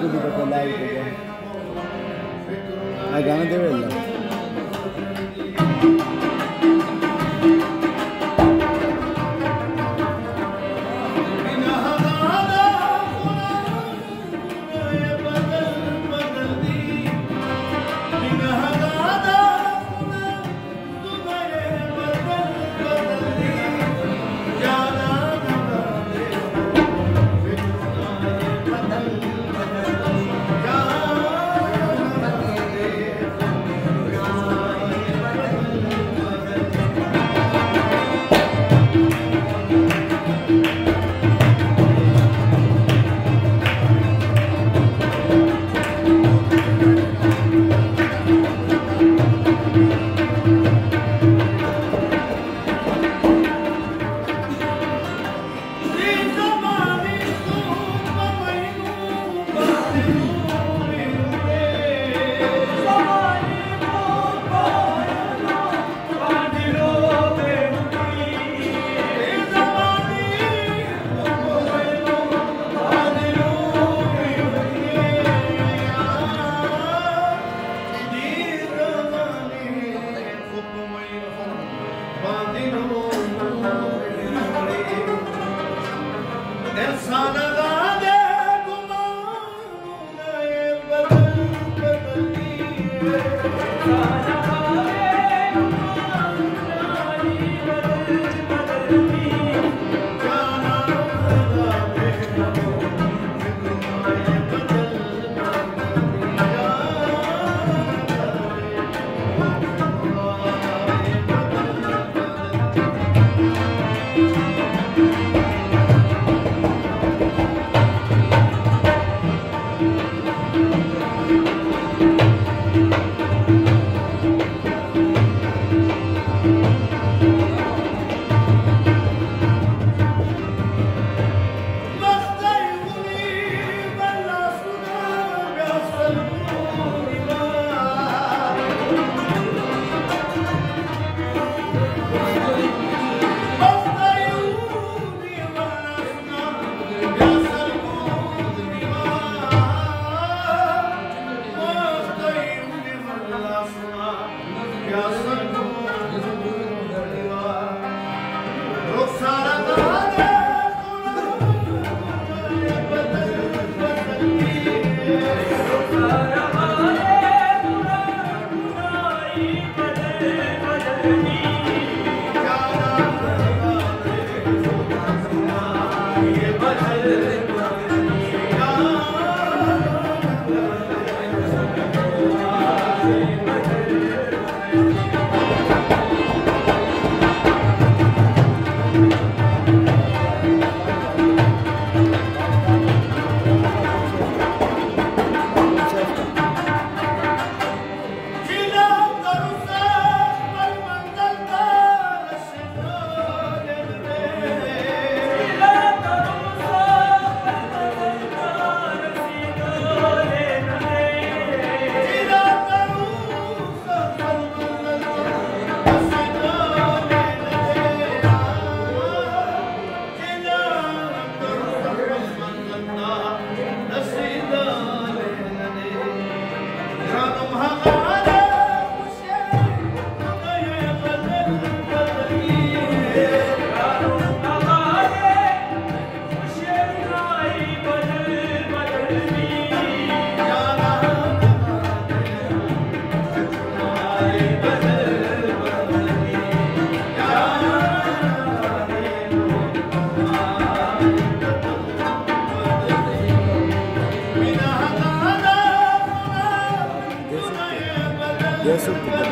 hindi na, hindi ko pa live ko dyan. Ay, Yes, sir.